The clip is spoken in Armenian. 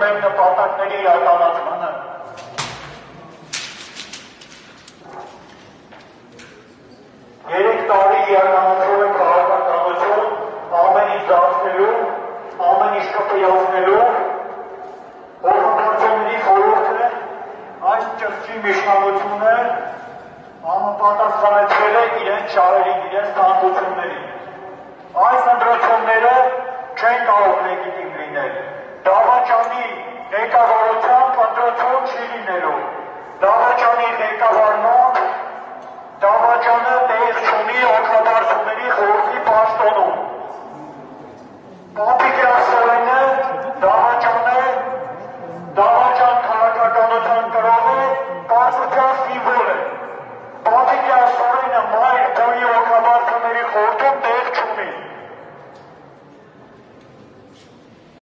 մեր նպատակների իրականացմանը։ Երեք տարի իրականացրել է քաղաքականություն, ամեն ինչ դարձնելու, ամեն ինչ կպիացնելու, Օրհնությունների խորհուրդը այս ճղճի միջնամությունը համապատասխանեցրել է իրենց ճարերին, իրենց չեն կարող լեգիտիմ լինել։ Դավաճանի